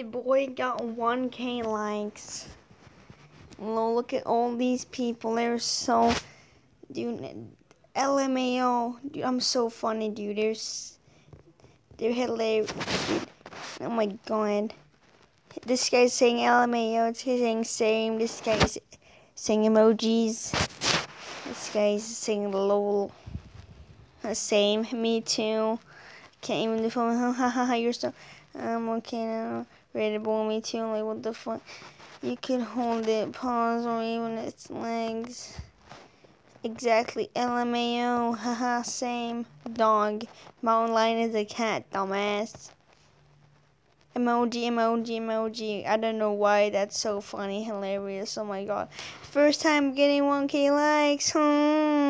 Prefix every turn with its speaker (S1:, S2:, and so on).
S1: Your boy got 1k likes. Lo- Look at all these people. They're so. Dude, LMAO. Dude, I'm so funny, dude. They're, they're hilarious. Dude. Oh my god. This guy's saying LMAO. This saying same. This guy's saying emojis. This guy's saying lol. Uh, Same. Me too. Can't even do phone. Ha ha ha. You're so. I'm okay now. Ready to blow me too. Like what the fuck? You could hold it, pause, or even its legs. Exactly. LMAO. Haha. Same. Dog. Mountain lion is a cat. Dumbass. Emoji, emoji, emoji. I don't know why that's so funny, hilarious. Oh my god. First time getting 1k likes. Hmm.